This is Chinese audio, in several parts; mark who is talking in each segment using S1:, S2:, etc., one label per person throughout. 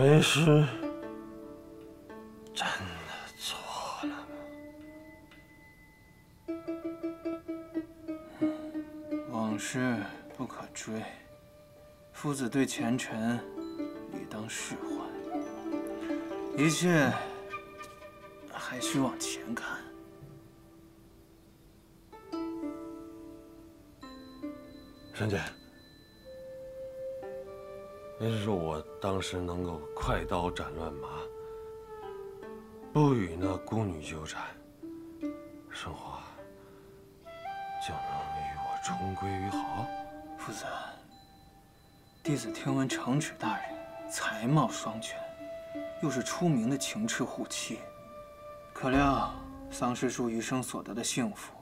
S1: 为师真的错了
S2: 吗？往事不可追，夫子对前尘理当释怀，一切还需往前看。
S1: 臣妾，您说我当时能够快刀斩乱麻，不与那孤女纠缠，生活就能与我重归于好？
S2: 夫子，弟子听闻城池大人才貌双全，又是出名的情痴护妻，可料桑师叔余生所得的幸福，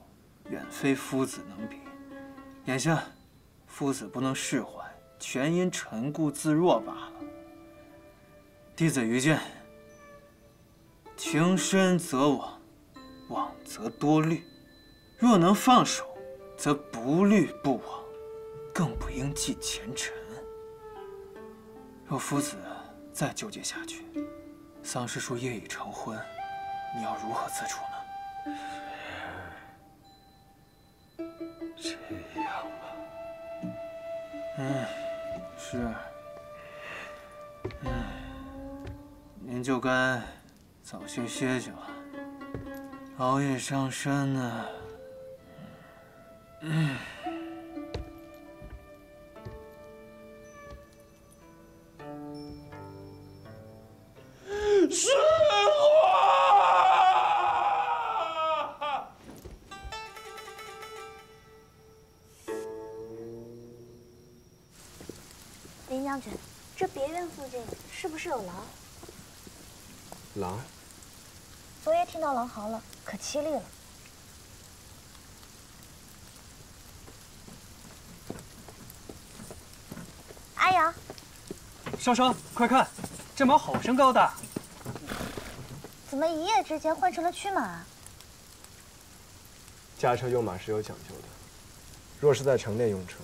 S2: 远非夫子能比。眼下。夫子不能释怀，全因陈故自若罢了。弟子愚见，情深则往，往则多虑。若能放手，则不虑不往，更不应记前尘。若夫子再纠结下去，桑师叔业已成婚，你要如何自处
S1: 呢？这样吧。
S2: 嗯，是。嗯，您就该早些歇息了，熬夜伤身呢。嗯。
S1: 是
S3: 有狼？
S4: 狼？
S3: 昨夜听到狼嚎了，可凄厉了。阿阳，
S5: 双双，快看，这马好生高大。
S3: 怎么一夜之间换成了驱马？
S4: 驾车用马是有讲究的，若是在城内用车，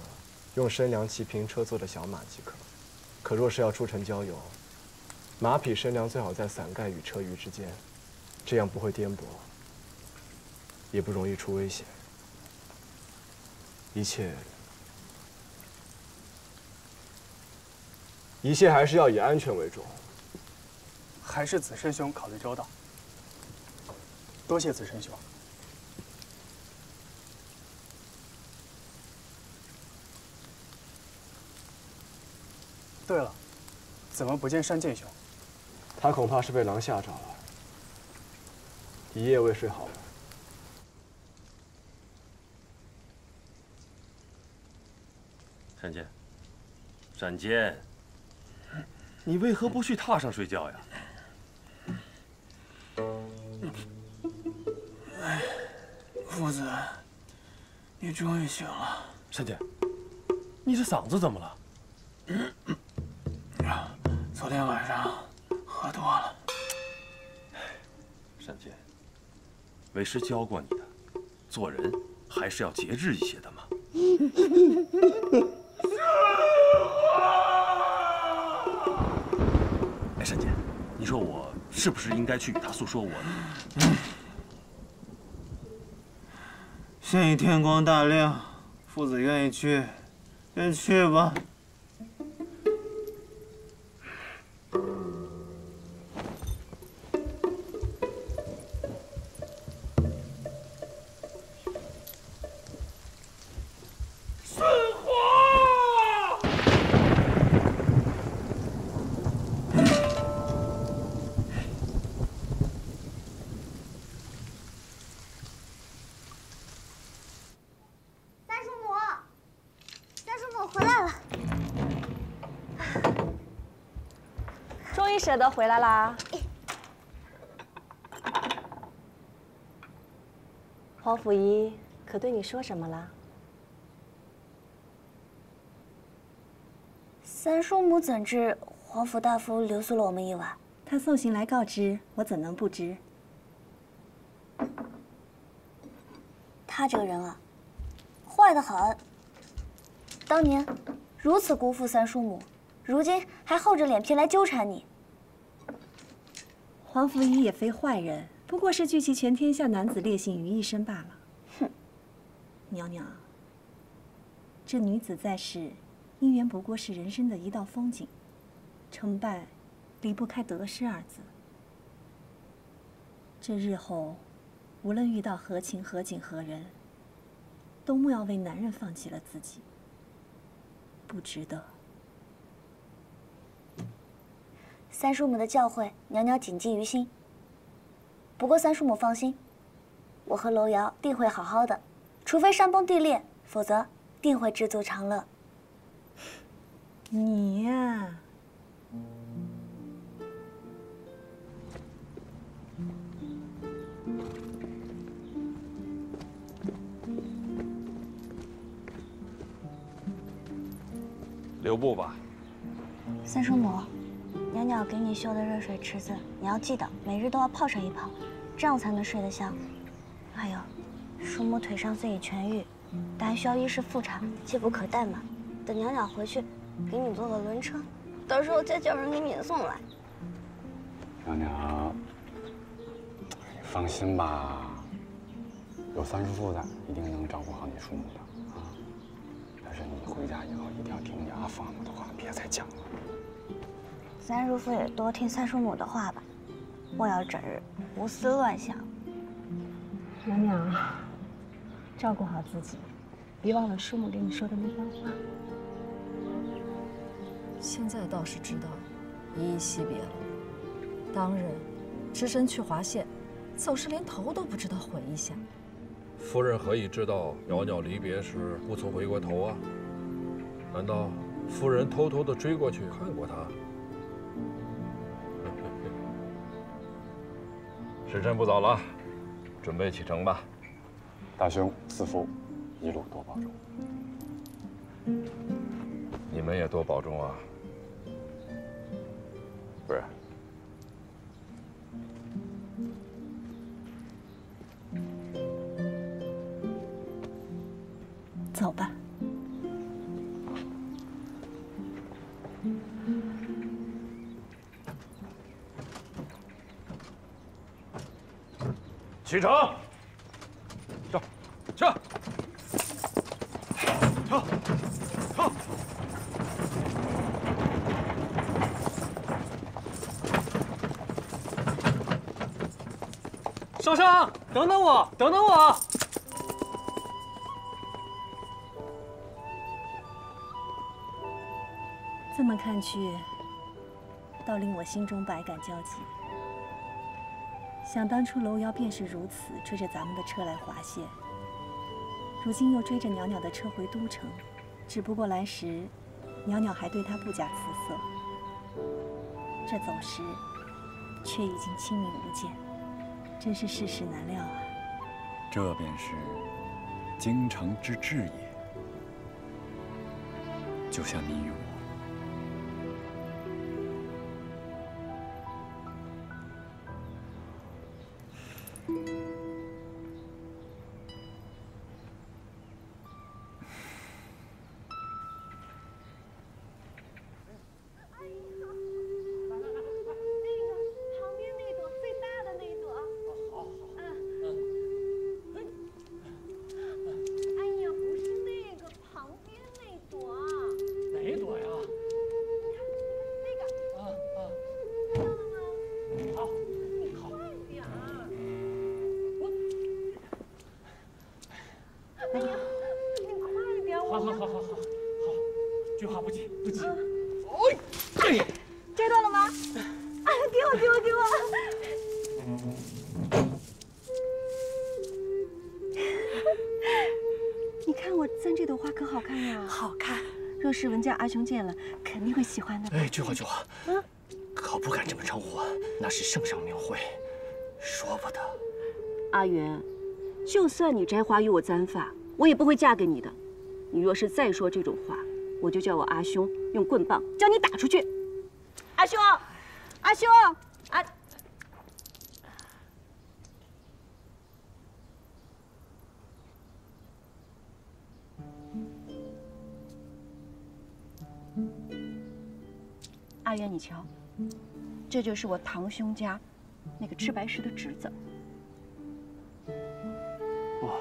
S4: 用身量齐平车坐的小马即可。可若是要出城郊游，马匹身量最好在伞盖与车舆之间，这样不会颠簸，也不容易出危险。一切，一切还是要以安全为重。
S5: 还是子申兄考虑周到，多谢子申兄。对了，怎么不见单剑兄？
S4: 他恐怕是被狼吓着了，一夜未睡好。
S1: 闪剑，闪剑，你为何不去榻上睡觉呀？
S2: 哎，夫子，你终于醒了。
S1: 闪剑，你这嗓子怎么了？
S2: 昨天晚上喝多了。
S1: 单剑，为师教过你的，做人还是要节制一些的嘛。哎，山剑，你说我是不是应该去与他诉说我？
S2: 现已天光大亮，父子愿意去，便去吧。
S6: 舍得回来啦，皇甫仪可对你说什么了？
S3: 三叔母怎知皇甫大夫留宿了我们一晚？
S7: 他送信来告知，我怎能不知？
S3: 他这个人啊，坏得很。当年如此辜负三叔母，如今还厚着脸皮来纠缠你。
S7: 皇甫仪也非坏人，不过是聚集全天下男子烈性于一身罢了。
S3: 哼，
S7: 娘娘，这女子在世，姻缘不过是人生的一道风景，成败离不开得失二字。这日后，无论遇到何情何景何人，都莫要为男人放弃了自己，不值得。
S3: 三叔母的教诲，娘娘谨记于心。不过三叔母放心，我和楼瑶定会好好的，除非山崩地裂，否则定会知足常乐。
S7: 你呀。
S8: 留步吧。
S3: 三叔母，娘娘给你修的热水池子，你要记得每日都要泡上一泡，这样才能睡得香。还有，叔母腿伤虽已痊愈，但还需要医师复查，切不可怠慢。等娘娘回去，给你坐个轮车，到时候再叫人给你送来。
S9: 娘娘，你放心吧，有三叔父在，一定能照顾好你叔母的。但是你回家以后一定要听你阿父母的话，别再讲了。
S3: 三叔父也多听三叔母的话吧，莫要整日胡思乱想。
S7: 娘娘，照顾好自己，别忘了叔母给你说的那番话。
S10: 现在倒是知道依依惜别了。当日只身去华县，走时连头都不知道回一下。
S11: 夫人何以知道袅袅离别时不曾回过头啊？难道夫人偷偷的追过去看过他？时辰不早了，准备启程吧。
S9: 大兄、四夫，一路多保重。
S11: 你们也多保重啊。
S9: 夫人。
S11: 启程，撤，撤，撤，撤！
S2: 少商，等等我，等等我！
S7: 这么看去，倒令我心中百感交集。想当初楼瑶便是如此，追着咱们的车来华县，如今又追着袅袅的车回都城，只不过来时，袅袅还对他不假辞色，这走时，却已经亲密无间，真是世事难料啊！
S12: 这便是京城之志也，就像你与我。
S6: 是阿兄见了，肯定会喜欢的。
S2: 哎，菊花，菊花，嗯，可不敢这么称呼，那是圣上名讳，说不得。
S13: 阿云，就算你摘花与我簪发，我也不会嫁给你的。你若是再说这种话，我就叫我阿兄用棍棒将你打出去。阿元，你瞧，这就是我堂兄家那个吃白石的侄子。
S14: 哇！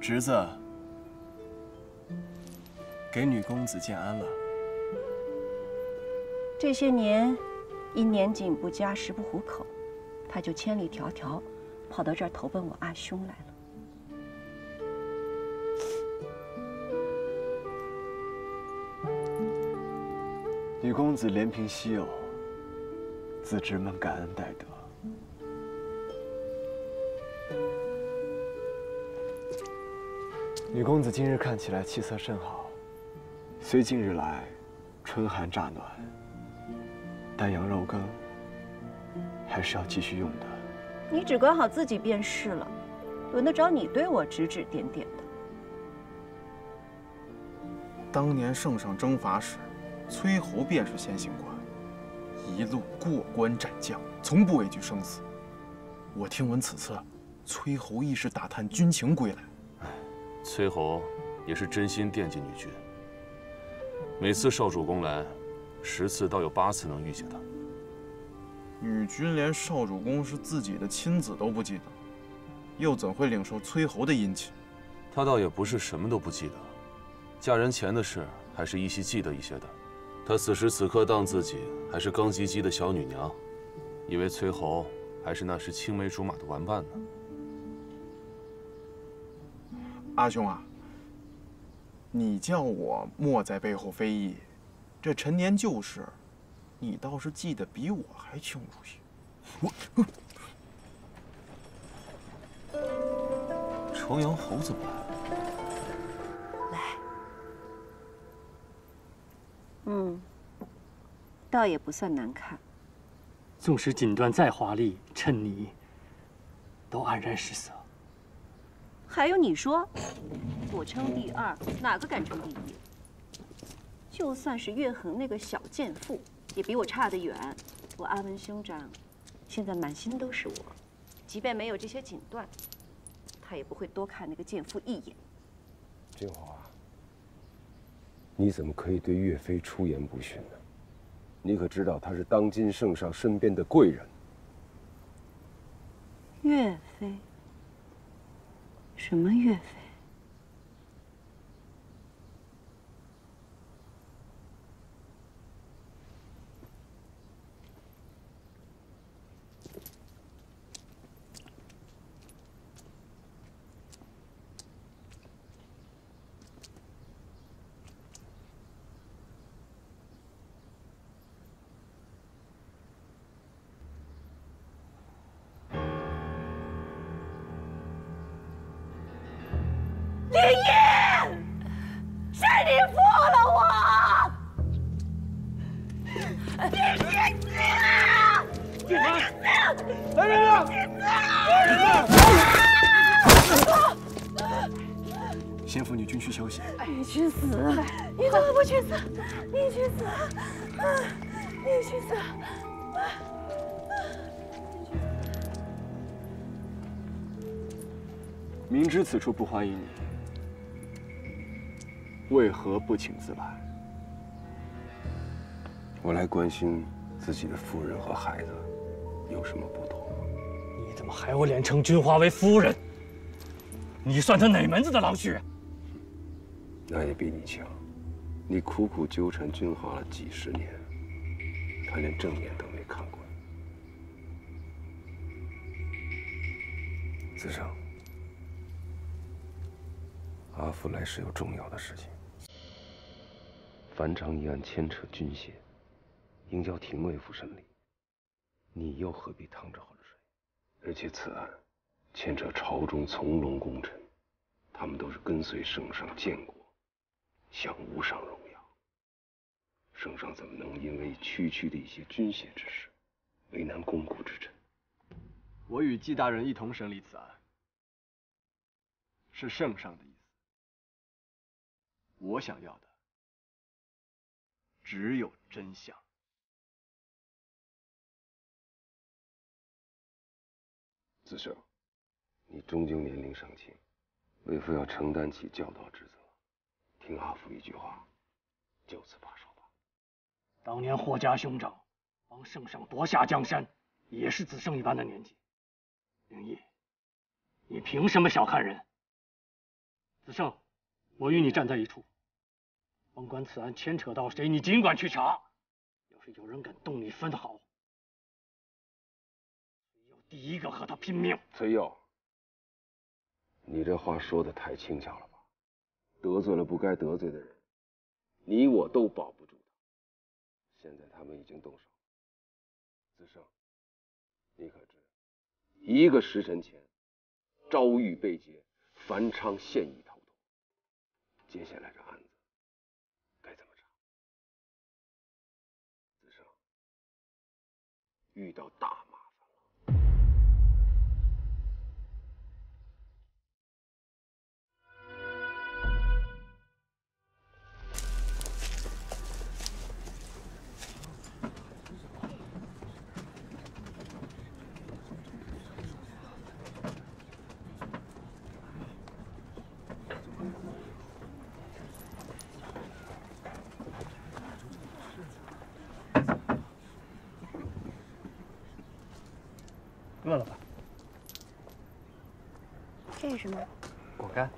S4: 侄子，给女公子建安了。
S13: 这些年，因年景不佳，食不糊口，他就千里迢迢跑到这儿投奔我阿兄来了。
S4: 女公子怜贫惜友，自侄们感恩戴德。女公子今日看起来气色甚好，虽近日来春寒乍暖，但羊肉羹还是要继续用的。
S13: 你只管好自己便是了，轮得着你对我指指点点的？
S14: 当年圣上征伐时，崔侯便是先行官，一路过关斩将，从不畏惧生死。我听闻此次，崔侯亦是打探军情归来。
S15: 崔侯也是真心惦记女君。每次少主公来，十次倒有八次能遇见他。
S14: 女君连少主公是自己的亲子都不记得，又怎会领受崔侯的殷勤？
S15: 他倒也不是什么都不记得，嫁人前的事还是依稀记得一些的。他此时此刻当自己还是刚及笄的小女娘，以为崔侯还是那时青梅竹马的玩伴呢。
S14: 阿兄啊，你叫我莫在背后非议，这陈年旧事，你倒是记得比我还清楚些。我，
S15: 朝阳侯怎么
S13: 来？嗯，倒也不算难看。
S5: 纵使锦缎再华丽，衬你都黯然失色。
S13: 还有你说，我称第二，哪个敢称第一？就算是岳恒那个小贱妇，也比我差得远。我阿文兄长，现在满心都是我，即便没有这些锦缎，他也不会多看那个贱妇一眼。
S1: 君华，你怎么可以对岳飞出言不逊呢？你可知道他是当今圣上身边的贵人？
S13: 岳飞。什么岳飞？
S16: 你去死！
S4: 明知此处不欢迎你，为何不请自来？
S1: 我来关心自己的夫人和孩子，有什么不同吗？
S5: 你怎么还有脸称君华为夫人？你算他哪门子的老许？
S1: 那也比你强。你苦苦纠缠君华了几十年，他连正眼都没看过。子胜。阿福来是有重要的事情。樊长一案牵扯军械，应交廷尉府审理。你又何必趟这浑水？而且此案牵扯朝中从龙功臣，他们都是跟随圣上建国，享无上荣耀。圣上怎么能因为区区的一些军械之事，为难肱骨之臣？
S4: 我与纪大人一同审理此案，是圣上的意思。我想要的只有真相。
S1: 子胜，你终究年龄尚轻，为父要承担起教导之责。听阿福一句话，就此罢手吧。
S17: 当年霍家兄长帮圣上夺下江山，也是子胜一般的年纪。灵毅，你凭什么小看人？子胜，我与你站在一处。甭管此案牵扯到谁，你尽管去查。要是有人敢动你分毫，要第一个和他拼命。
S1: 崔佑，你这话说的太轻巧了吧？得罪了不该得罪的人，你我都保不住他。现在他们已经动手，子胜，你可知，一个时辰前，昭玉被劫，樊昌现已逃脱。接下来这案子该怎么查？子胜，遇到大
S3: 这是什么？
S18: 果干。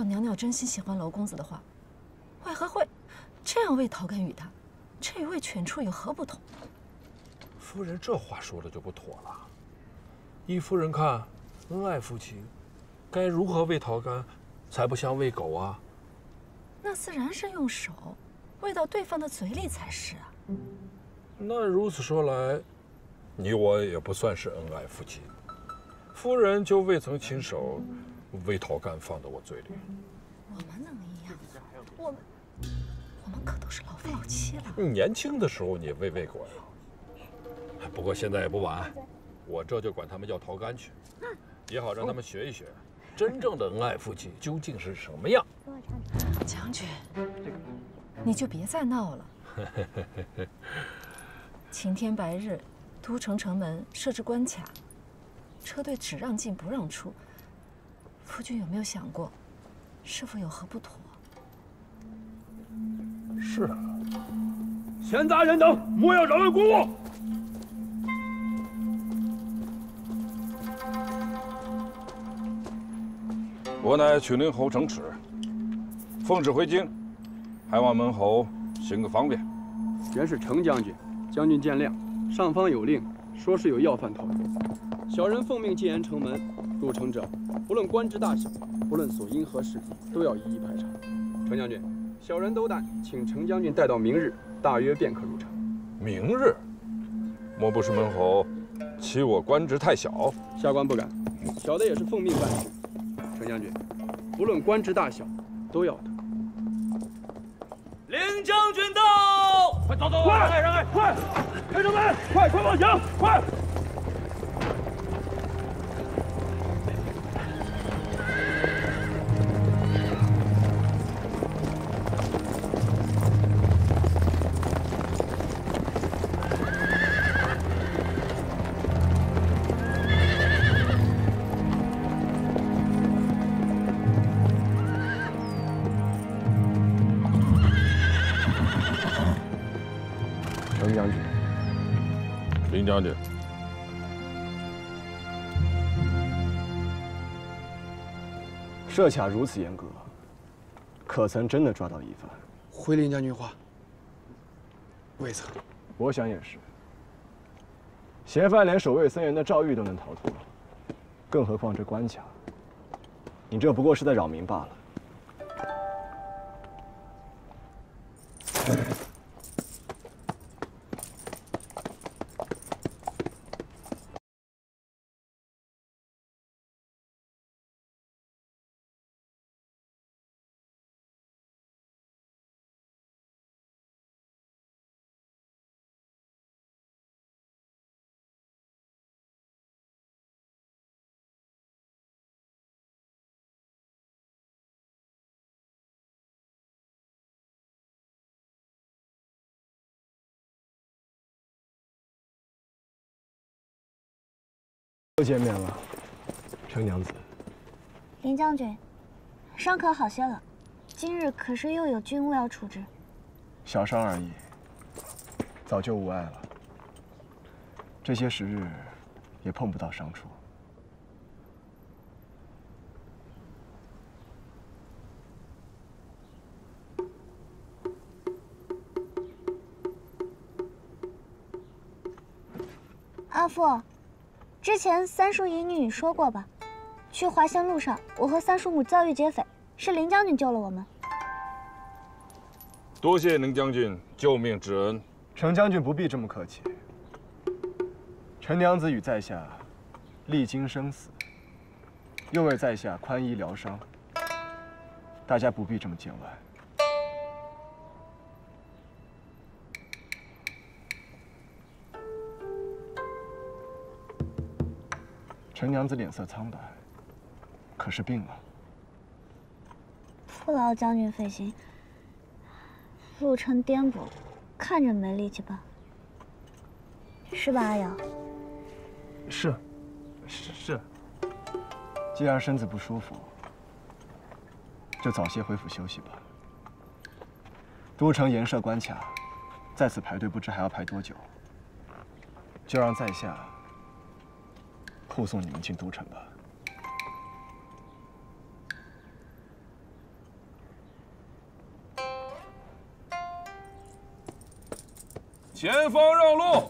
S10: 若娘娘真心喜欢娄公子的话，为何会这样为陶干与他？这与为犬畜有何不同？
S11: 夫人这话说的就不妥了。依夫人看，恩爱夫妻，该如何喂陶干，才不像喂狗啊？
S10: 那自然是用手喂到对方的嘴里才是啊。
S11: 那如此说来，你我也不算是恩爱夫妻。夫人就未曾亲手喂桃干放到我嘴里。
S10: 我们能一样？我们我们可都是老夫老妻了。
S11: 你年轻的时候你喂喂过呀。不过现在也不晚，我这就管他们要桃干去，也好让他们学一学，真正的恩爱夫妻究竟是什么样。
S10: 将军，你就别再闹了。晴天白日，都城城门设置关卡。车队只让进不让出，夫君有没有想过，是否有何不妥？
S11: 是啊，
S17: 闲杂人等，莫要扰乱公务。
S19: 我乃曲陵侯程齿，奉旨回京，还望门侯行个方便。
S18: 原是程将军，将军见谅。上方有令，说是有要犯投捕。小人奉命进言城门，入城者，不论官职大小，不论所因何事，都要一一排查。程将军，小人斗胆，请程将军待到明日，大约便可入城。
S19: 明日？莫不是门侯欺我官职太小？
S18: 下官不敢，小的也是奉命办事。程将军，不论官职大小，都要得。
S20: 领将军到！
S17: 快走走，
S20: 快
S17: 让开让开，快开城门，快快报警，快！
S4: 设卡如此严格，可曾真的抓到疑犯？
S18: 回林将军话，未曾。
S4: 我想也是。嫌犯连守卫森严的赵玉都能逃脱，更何况这关卡？你这不过是在扰民罢了。又见面了，程娘子。
S3: 林将军，伤可好些了？今日可是又有军务要处置？
S4: 小伤而已，早就无碍了。这些时日，也碰不到伤处。
S3: 阿父，之前三叔姨女说过吧？去华仙路上，我和三叔母遭遇劫匪，是林将军救了我们。
S11: 多谢林将军救命之恩。
S4: 程将军不必这么客气。陈娘子与在下历经生死，又为在下宽衣疗伤，大家不必这么见外。陈娘子脸色苍白，可是病了？
S3: 不劳将军费心，路程颠簸，看着没力气吧？是吧，阿瑶？
S4: 是，是是。既然身子不舒服，就早些回府休息吧。都城严设关卡，在此排队不知还要排多久，就让在下护送你们进都城吧。
S11: 前方绕路！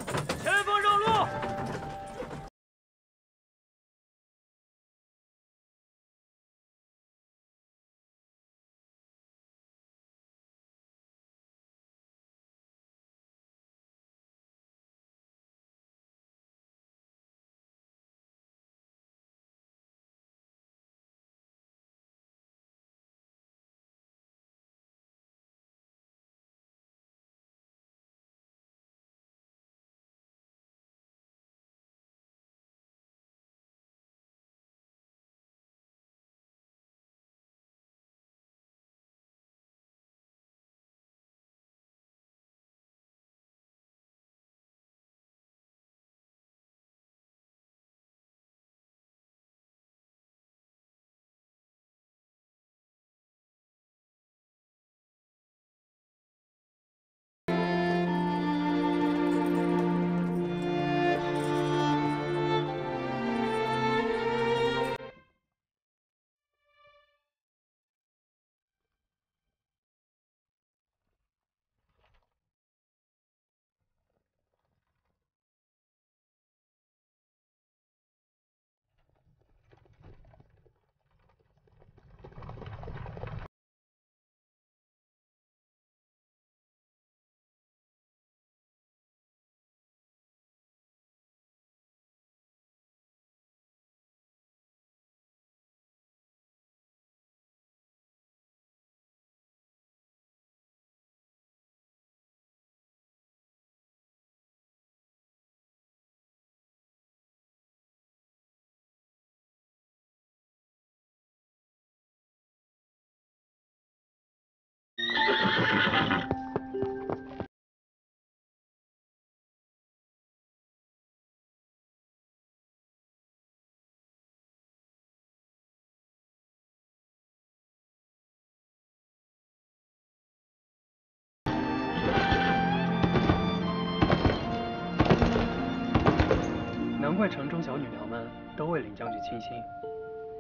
S21: 难怪城中小女娘们都为林将军倾心，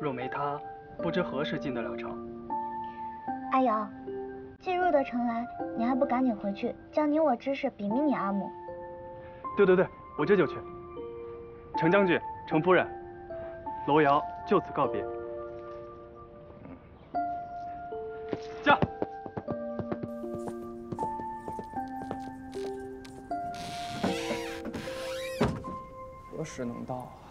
S21: 若没他，不知何时进得了城。
S3: 阿瑶，既入得城来，你还不赶紧回去，将你我之事禀明你阿母？
S21: 对对对，我这就去。程将军、程夫人，楼瑶就此告别。驾！何时能到啊？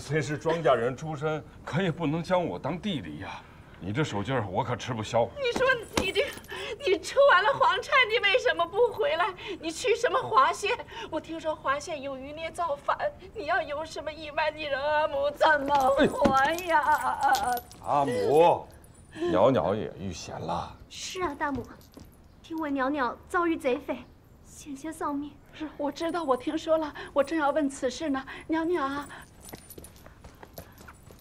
S11: 虽是庄稼人出身，可也不能将我当弟弟呀。你这手劲儿，我可吃不消。
S21: 你说你这，你出完了黄差，你为什么不回来？你去什么华县？我听说华县有余孽造反，你要有什么意外，你让阿母怎么活呀？
S11: 阿母，袅袅也遇险了。
S22: 是啊，大母，听闻袅袅遭遇贼匪，险些丧命。
S21: 是，我知道，我听说了，我正要问此事呢。袅袅啊，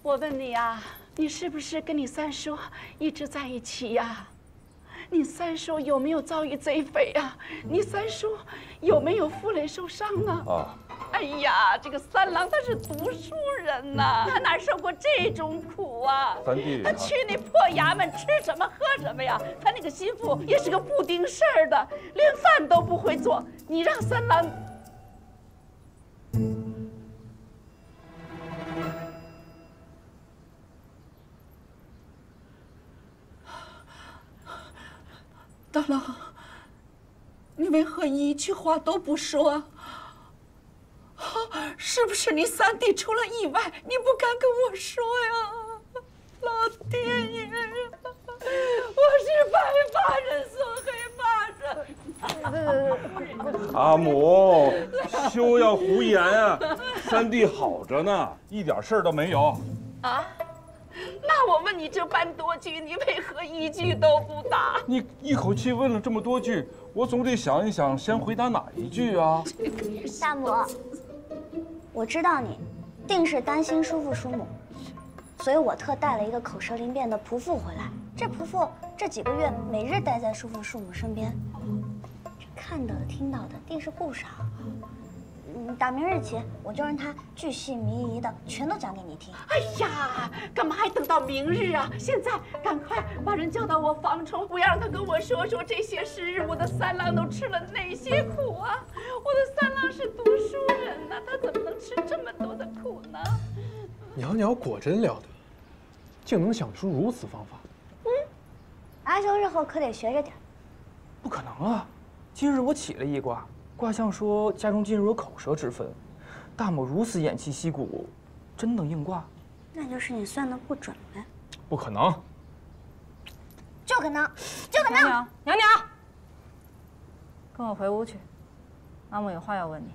S21: 我问你啊。你是不是跟你三叔一直在一起呀？你三叔有没有遭遇贼匪呀？你三叔有没有负累受伤啊？啊！哎呀，这个三郎他是读书人呐，他哪受过这种苦啊？
S11: 三弟，
S21: 他去那破衙门吃什么喝什么呀？他那个心腹也是个不顶事儿的，连饭都不会做。你让三郎。你为何一句话都不说？是不是你三弟出了意外？你不敢跟我说呀，老天爷！我是白发人送黑发人。
S11: 阿母，休要胡言啊！三弟好着呢，一点事儿都没有。啊？
S21: 那我问你这般多句，你为何一句都不答？
S11: 你一口气问了这么多句，我总得想一想，先回答哪一句啊？
S3: 大母，我知道你定是担心叔父叔母，所以我特带了一个口舌灵便的仆妇回来。这仆妇这几个月每日待在叔父叔母身边，看到的听到的定是不少。打明日起，我就让他巨细靡遗的全都讲给你听。
S21: 哎呀，干嘛还等到明日啊？现在赶快把人叫到我房中，不要让他跟我说说这些时日我的三郎都吃了哪些苦啊！我的三郎是读书人呐，他怎么能吃这么多的苦呢？
S23: 袅袅果真了得，竟能想出如此方法。
S3: 嗯，阿兄日后可得学着点。
S23: 不可能啊！今日我起了一卦。卦象说家中今日有口舌之分，大母如此偃旗息鼓，真能应卦？
S3: 那就是你算的不准呗。
S23: 不可能，
S3: 就可能，就可能。
S10: 娘娘，娘娘，跟我回屋去，阿母有话要问你。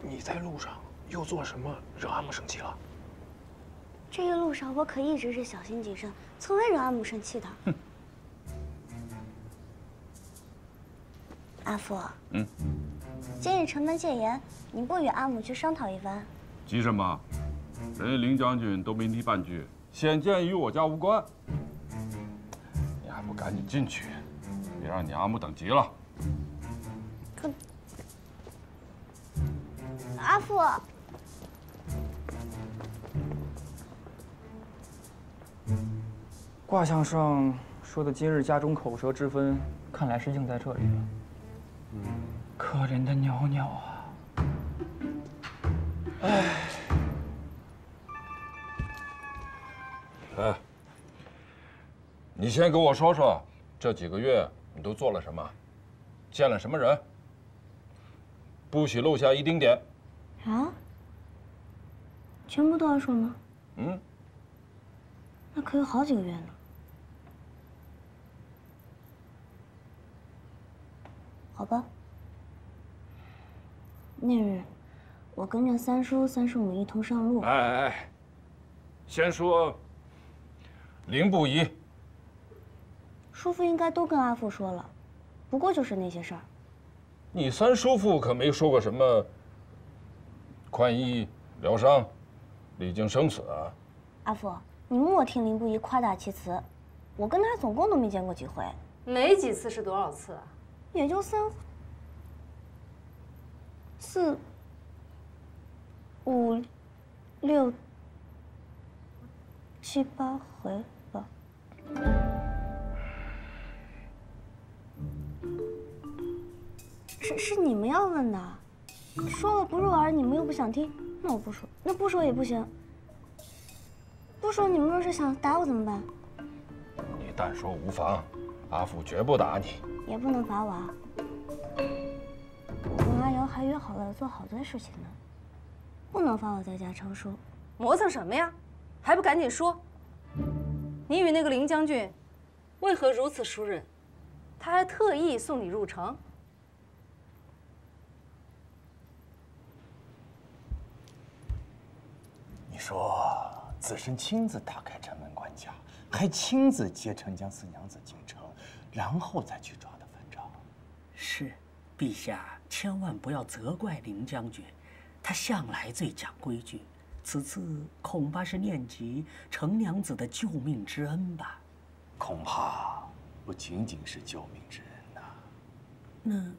S23: 你在路上又做什么惹阿母生气了？
S3: 这一路上我可一直是小心谨慎。从未惹阿母生气的。哼，阿父。嗯。今日城门戒严，你不与阿母去商讨一番？
S11: 急什么？人家林将军都没提半句，显见与我家无关。你还不赶紧进去，别让你阿母等急了。可，
S3: 阿父。
S23: 卦象上说的今日家中口舌之分，看来是应在这里了。嗯，可怜的袅袅啊！哎，
S11: 哎，你先给我说说，这几个月你都做了什么？见了什么人？不许漏下一丁点。啊？
S3: 全部都要说吗？嗯。那可有好几个月呢。好吧，那日我跟着三叔、三叔母一同上路。
S11: 哎哎哎，先说林不疑。
S3: 叔父应该都跟阿父说了，不过就是那些事儿。
S11: 你三叔父可没说过什么宽衣疗伤、历经生死啊。
S3: 阿父，你莫听林不疑夸大其词，我跟他总共都没见过几回。
S10: 没几次是多少次啊？
S3: 也就三、四、五、六、七八回吧。是是你们要问的，说了不入耳，你们又不想听，那我不说，那不说也不行。不说，你们若是想打我怎么办？
S11: 你但说无妨，阿父绝不打你。
S3: 也不能罚我啊。我跟阿瑶还约好了做好多事情呢，不能罚我在家抄书。
S10: 磨蹭什么呀？还不赶紧说！你与那个林将军为何如此熟稔？他还特意送你入城。
S24: 你说子申亲自打开城门关卡，还亲自接陈江四娘子进城，然后再去抓。
S25: 是，陛下千万不要责怪林将军，他向来最讲规矩。此次恐怕是念及程娘子的救命之恩吧？
S24: 恐怕不仅仅是救命之恩呐。
S25: 那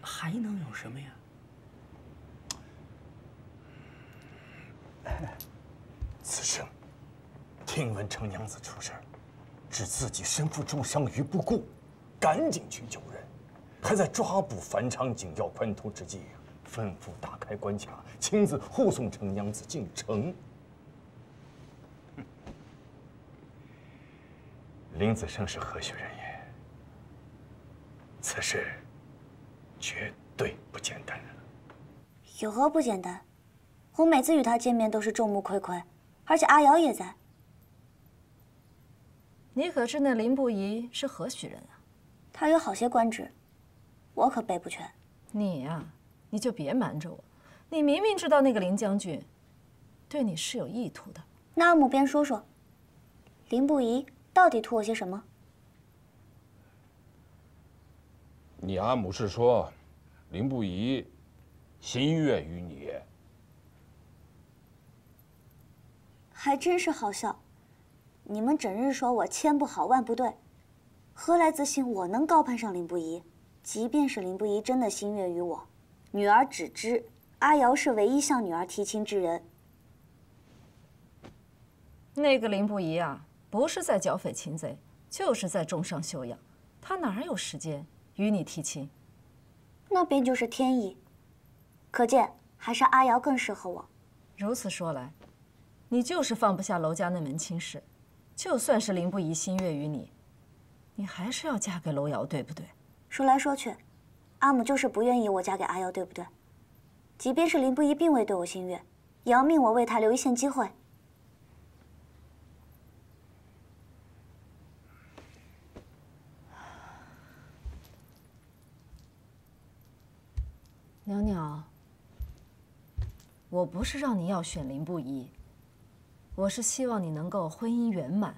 S25: 还能有什么呀？
S24: 此生听闻程娘子出事儿，置自己身负重伤于不顾，赶紧去救人，还在抓捕樊昌紧要关头之际。吩咐打开关卡，亲自护送程娘子进城。林子胜是何许人也？此事绝对不简单。
S3: 有何不简单？我每次与他见面都是众目睽睽，而且阿瑶也在。
S10: 你可知那林不疑是何许人啊？
S3: 他有好些官职，我可背不全。
S10: 你呀。你就别瞒着我，你明明知道那个林将军对你是有意图的。
S3: 那阿母便说说，林不疑到底图我些什么？
S11: 你阿母是说，林不疑心悦于你，
S3: 还真是好笑。你们整日说我千不好万不对，何来自信我能高攀上林不疑？即便是林不疑真的心悦于我。女儿只知阿瑶是唯一向女儿提亲之人。
S10: 那个林不疑啊，不是在剿匪擒贼，就是在重伤休养，他哪有时间与你提亲？
S3: 那便就是天意。可见还是阿瑶更适合我。
S10: 如此说来，你就是放不下娄家那门亲事。就算是林不疑心悦于你，你还是要嫁给娄瑶，对不对？
S3: 说来说去。阿母就是不愿意我嫁给阿瑶，对不对？即便是林不疑并未对我心悦，也要命我为他留一线机会。
S10: 袅袅，我不是让你要选林不疑，我是希望你能够婚姻圆满。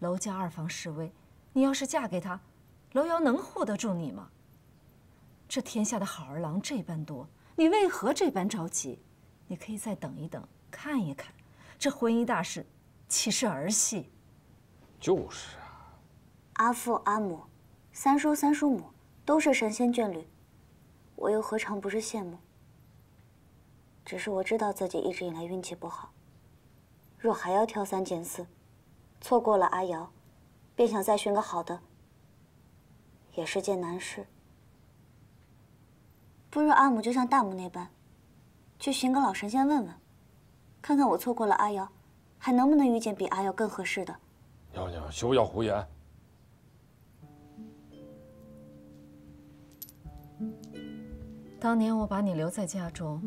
S10: 楼家二房示威，你要是嫁给他，楼瑶能护得住你吗？这天下的好儿郎这般多，你为何这般着急？你可以再等一等，看一看，这婚姻大事岂是儿戏？
S11: 就是啊，
S3: 阿父阿母、三叔三叔母都是神仙眷侣，我又何尝不是羡慕？只是我知道自己一直以来运气不好，若还要挑三拣四，错过了阿瑶，便想再寻个好的，也是件难事。不如阿母就像大母那般，去寻个老神仙问问，看看我错过了阿瑶，还能不能遇见比阿瑶更合适的。
S11: 娘娘休要胡言。
S10: 当年我把你留在家中，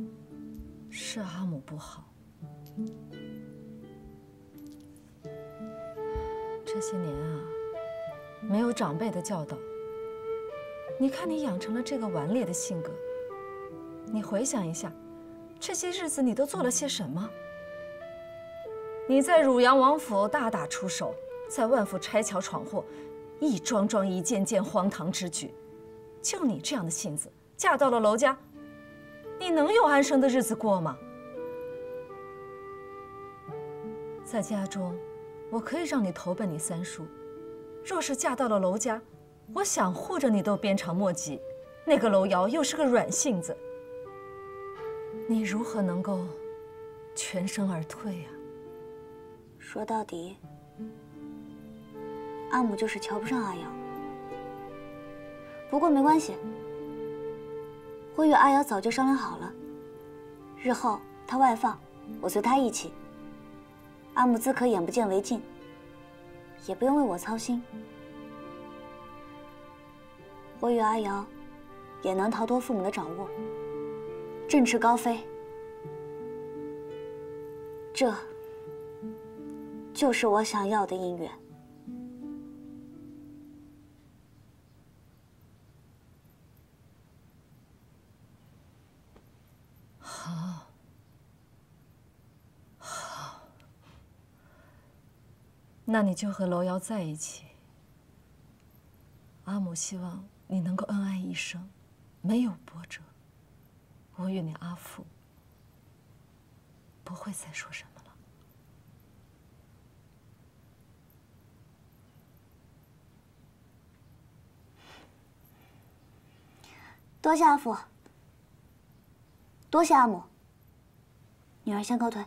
S10: 是阿母不好。这些年啊，没有长辈的教导，你看你养成了这个顽劣的性格。你回想一下，这些日子你都做了些什么？你在汝阳王府大打出手，在万府拆桥闯祸，一桩桩、一件件荒唐之举。就你这样的性子，嫁到了娄家，你能有安生的日子过吗？在家中，我可以让你投奔你三叔；若是嫁到了娄家，我想护着你都鞭长莫及。那个娄瑶又是个软性子。你如何能够全身而退呀？
S3: 说到底，阿母就是瞧不上阿瑶。不过没关系，我与阿瑶早就商量好了，日后她外放，我随她一起。阿母自可眼不见为净，也不用为我操心。我与阿瑶也能逃脱父母的掌握。振翅高飞。这，就是我想要的姻缘。
S10: 好，好，那你就和楼瑶在一起。阿母希望你能够恩爱一生，没有波折。我与你阿父不会再说什么了。
S3: 多谢阿父，多谢阿母。女儿先告退。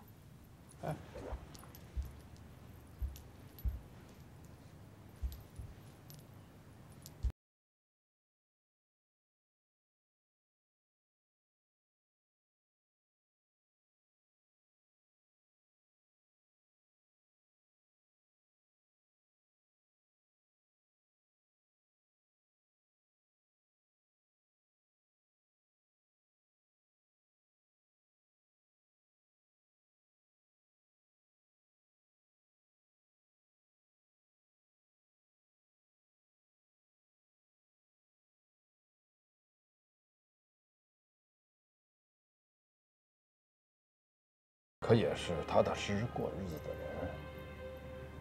S11: 我也是踏踏实实过日子的人。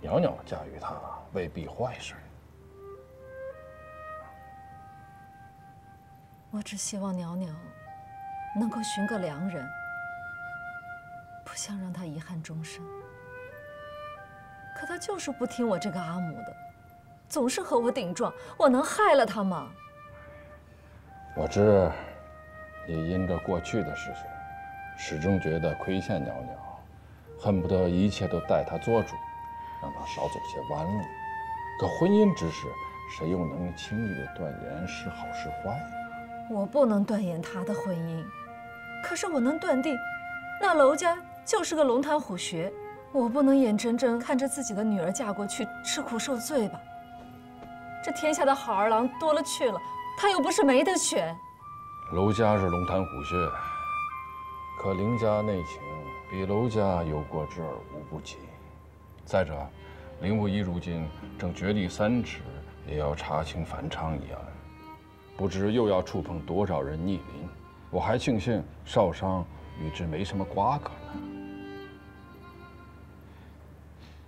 S11: 袅袅嫁与他未必坏事。
S10: 我只希望袅袅能够寻个良人，不想让他遗憾终生。可他就是不听我这个阿母的，总是和我顶撞，我能害了他吗？
S11: 我知，你因着过去的事情，始终觉得亏欠袅袅，恨不得一切都代他做主，让他少走些弯路。可婚姻之事，谁又能轻易的断言是好是坏？
S10: 我不能断言他的婚姻，可是我能断定，那娄家就是个龙潭虎穴。我不能眼睁睁看着自己的女儿嫁过去吃苦受罪吧？这天下的好儿郎多了去了，他又不是没得选。
S11: 娄家是龙潭虎穴，可林家内情比娄家有过之而无不及。再者，林无一如今正掘地三尺，也要查清樊昌一案，不知又要触碰多少人逆鳞。我还庆幸少商与之没什么瓜葛呢。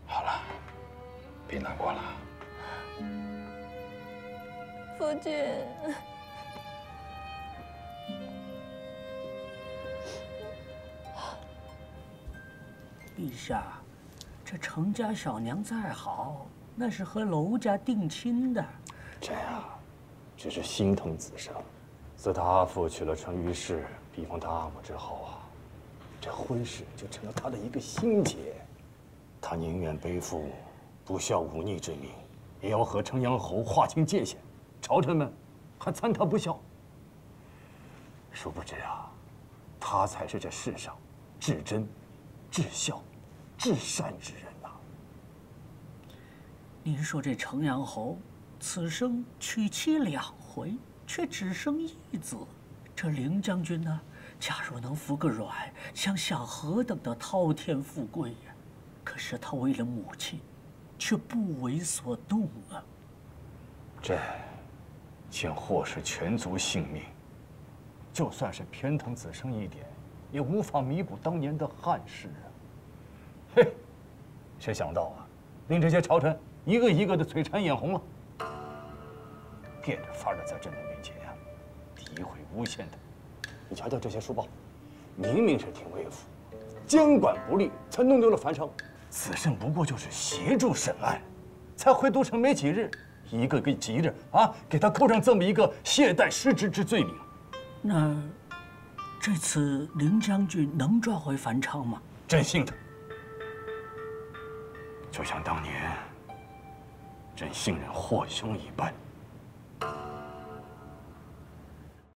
S11: 好了，别难过了。
S10: 夫君，
S25: 陛下，这程家小娘再好，那是和娄家定亲的。
S24: 朕啊，只是心疼子生。自他阿父娶了程于氏，逼封他阿母之后啊，这婚事就成了他的一个心结。他宁愿背负不孝忤逆之名，也要和程阳侯划清界限。朝臣们还参他不孝。殊不知啊，他才是这世上至真、至孝、至善之人呐。
S25: 您说这城阳侯此生娶妻两回，却只生一子，这凌将军呢？假若能服个软，想享何等的滔天富贵呀！可是他为了母亲，却不为所动啊！
S24: 朕竟祸失全族性命，就算是偏疼子生一点，也无法弥补当年的憾事啊！嘿，谁想到啊，令这些朝臣一个一个的嘴馋眼红了，变着法的在朕的面前呀，诋毁诬陷他。你瞧瞧这些书报，明明是廷尉府监管不力，才弄丢了樊昌。子胜不过就是协助审案，才回都城没几日，一个个急着啊，给他扣上这么一个懈怠失职之罪名。
S25: 那这次林将军能抓回樊昌吗？
S24: 朕信他，就像当年朕信任霍兄一般。